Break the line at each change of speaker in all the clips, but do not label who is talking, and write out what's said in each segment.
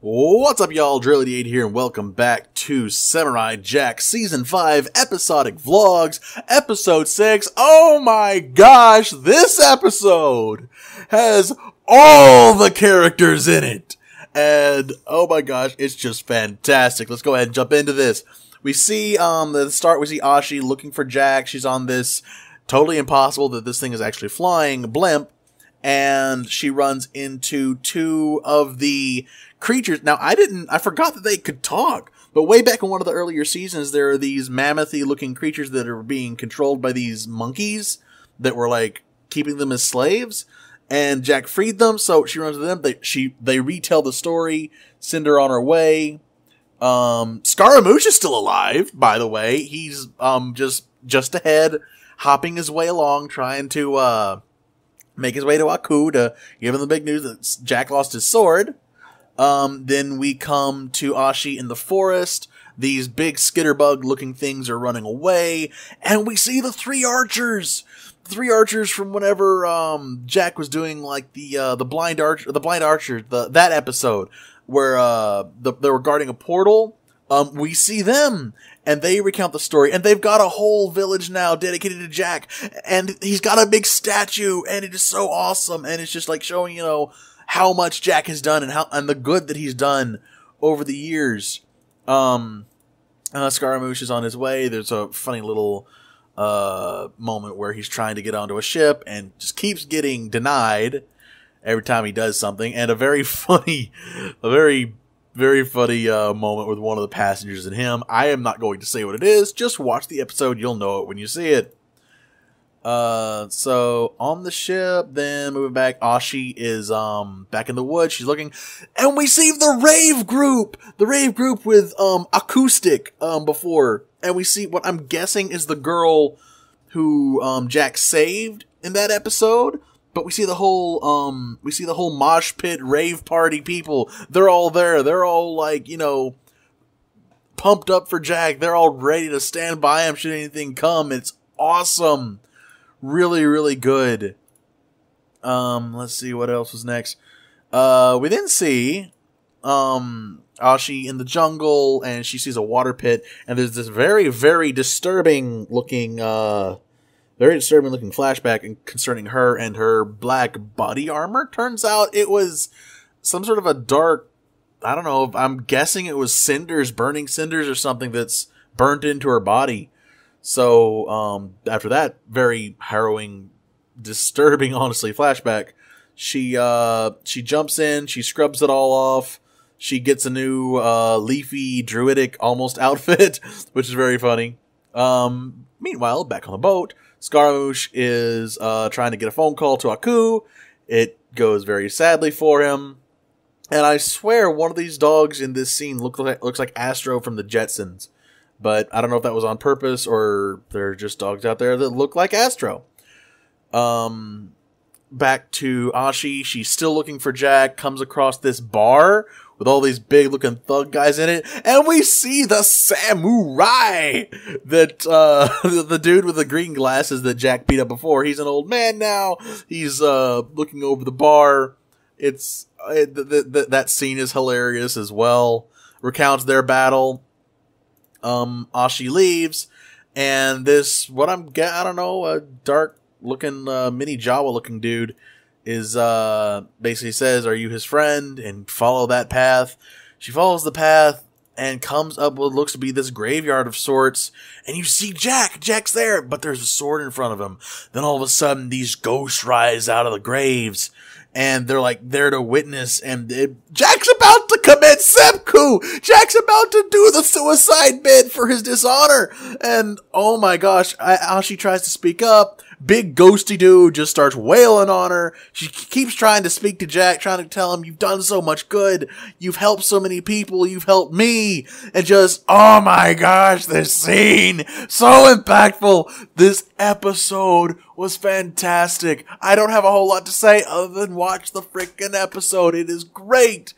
What's up, y'all? Drayle88 here, and welcome back to Samurai Jack Season 5 Episodic Vlogs, Episode 6. Oh my gosh, this episode has all the characters in it! And oh my gosh, it's just fantastic. Let's go ahead and jump into this. We see, um, the start, we see Ashi looking for Jack. She's on this totally impossible that this thing is actually flying blimp and she runs into two of the creatures. Now, I didn't, I forgot that they could talk, but way back in one of the earlier seasons, there are these mammothy looking creatures that are being controlled by these monkeys that were like keeping them as slaves. And Jack freed them, so she runs to them. They she they retell the story, send her on her way. Um, Scaramouche is still alive, by the way. He's um just just ahead, hopping his way along, trying to uh make his way to Aku to give him the big news that Jack lost his sword. Um, then we come to Ashi in the forest. These big skitterbug looking things are running away, and we see the three archers. Three archers from whenever um, Jack was doing like the uh, the blind archer, the blind archer, the that episode where uh, the, they were guarding a portal. Um, we see them, and they recount the story, and they've got a whole village now dedicated to Jack, and he's got a big statue, and it is so awesome, and it's just like showing you know how much Jack has done and how and the good that he's done over the years. Um, uh, Scaramouche is on his way. There's a funny little uh, moment where he's trying to get onto a ship and just keeps getting denied every time he does something. And a very funny, a very very funny uh, moment with one of the passengers and him. I am not going to say what it is. Just watch the episode. You'll know it when you see it. Uh, so on the ship, then moving back, Ashi is um back in the woods. She's looking, and we see the rave group, the rave group with um acoustic um before, and we see what I'm guessing is the girl who um Jack saved in that episode. But we see the whole um we see the whole mosh pit rave party people. They're all there. They're all like you know pumped up for Jack. They're all ready to stand by him should anything come. It's awesome really, really good. Um, let's see what else was next. Uh, we then see, um, Ashi in the jungle and she sees a water pit and there's this very, very disturbing looking, uh, very disturbing looking flashback concerning her and her black body armor. Turns out it was some sort of a dark, I don't know, I'm guessing it was cinders, burning cinders or something that's burnt into her body. So um, after that very harrowing, disturbing, honestly, flashback, she uh, she jumps in, she scrubs it all off. She gets a new uh, leafy druidic almost outfit, which is very funny. Um, meanwhile, back on the boat, Scaramouche is uh, trying to get a phone call to Aku. It goes very sadly for him. And I swear one of these dogs in this scene look like, looks like Astro from the Jetsons but I don't know if that was on purpose or there are just dogs out there that look like Astro. Um, back to Ashi, she's still looking for Jack, comes across this bar with all these big looking thug guys in it, and we see the samurai that uh the, dude with the green glasses that Jack beat up before. He's an old man now. He's uh looking over the bar. It's it, th- th- that scene is hilarious as well. Recounts their battle um, Ashi leaves, and this what I'm get I don't know a dark looking uh, mini Jawa looking dude is uh basically says, "Are you his friend?" and follow that path. She follows the path and comes up what looks to be this graveyard of sorts, and you see Jack. Jack's there, but there's a sword in front of him. Then all of a sudden, these ghosts rise out of the graves, and they're like there to witness. And it, Jack's about to commit seppuku. Jack's about to do the suicide bid for his dishonor. And oh my gosh, I, Ashi tries to speak up. Big ghosty dude just starts wailing on her. She keeps trying to speak to Jack, trying to tell him, You've done so much good. You've helped so many people. You've helped me. And just, oh my gosh, this scene. So impactful. This episode was fantastic. I don't have a whole lot to say other than watch the freaking episode. It is great.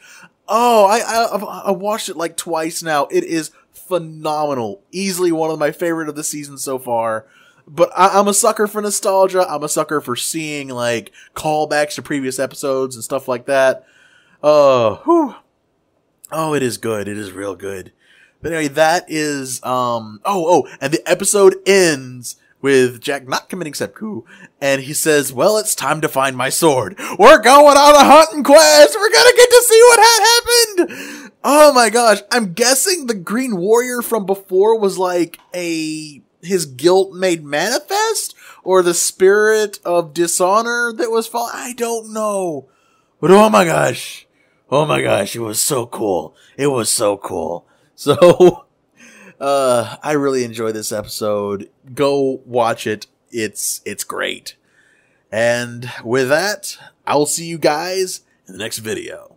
Oh, I, I, I watched it like twice now. It is phenomenal. Easily one of my favorite of the season so far but I, am a sucker for nostalgia. I'm a sucker for seeing like callbacks to previous episodes and stuff like that. Uh, whew. Oh, it is good. It is real good. But anyway, that is um oh oh, and the episode ends with Jack not committing seppuku, and he says, "Well, it's time to find my sword. We're going on a hunting quest. We're gonna get to see what had happened." Oh my gosh! I'm guessing the Green Warrior from before was like a his guilt made manifest, or the spirit of dishonor that was fall. I don't know, but oh my gosh, oh my gosh, it was so cool. It was so cool. So. Uh, I really enjoy this episode. Go watch it. It's it's great. And with that, I will see you guys in the next video.